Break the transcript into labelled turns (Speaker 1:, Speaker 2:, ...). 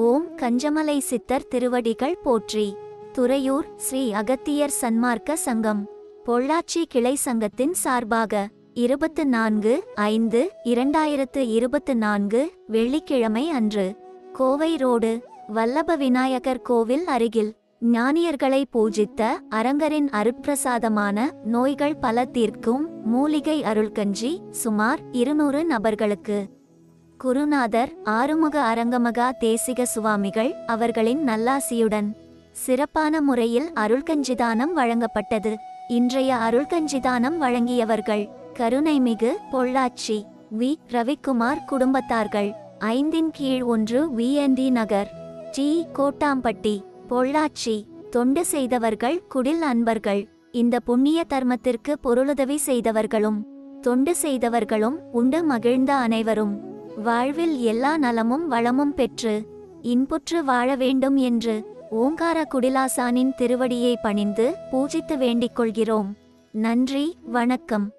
Speaker 1: ஓம் கஞ்சமலை சித்தர் திருவடிகள் போற்றி. துறையூர் ஸ்ரீ அகத்தியர் சன்மார்க்க சங்கம். பொள்ளாச்சி கிளை சங்கத்தின் சார்பாக இருபத்து நான்கு ஐந்து இரண்டாயிரத்து இருபத்து நான்கு வெள்ளிக்கிழமை அன்று கோவை ரோடு வல்லப விநாயகர் கோவில் அருகில் ஞானியர்களை பூஜித்த அரங்கரின் அருட்பிரசாதமான நோய்கள் பல தீர்க்கும் மூலிகை அருள்கஞ்சி சுமார் இருநூறு நபர்களுக்கு குருநாதர் ஆறுமுக அரங்கமகா தேசிக சுவாமிகள் அவர்களின் நல்லாசியுடன் சிறப்பான முறையில் அருள்கஞ்சிதானம் வழங்கப்பட்டது. இன்றைய அருள்கஞ்சிதானம் வழங்கியவர்கள் கருணைமிகு பொள்ளாச்சி வி. ரவிக்குமார் குடும்பத்தார்கள். ஐந்தின் கீழ் ஒன்று விஎன்டி நகர். டி கோட்டாம்பட்டி பொள்ளாச்சி. தொண்டு செய்தவர்கள் குடில் அன்பர்கள். இந்த புண்ணிய தர்மத்திற்கு பொருளுதவி செய்தவர்களும் தொண்டு செய்தவர்களும் உண்டு மகிழ்ந்த அனைவரும். வாழ்வில் எல்லா நலமும் வளமும் பெற்று இன்புற்று வாழ வேண்டும் என்று ஓங்கார குடிலாசானின் திருவடியை பணிந்து பூஜித்து வேண்டிக் கொள்கிறோம். நன்றி வணக்கம்.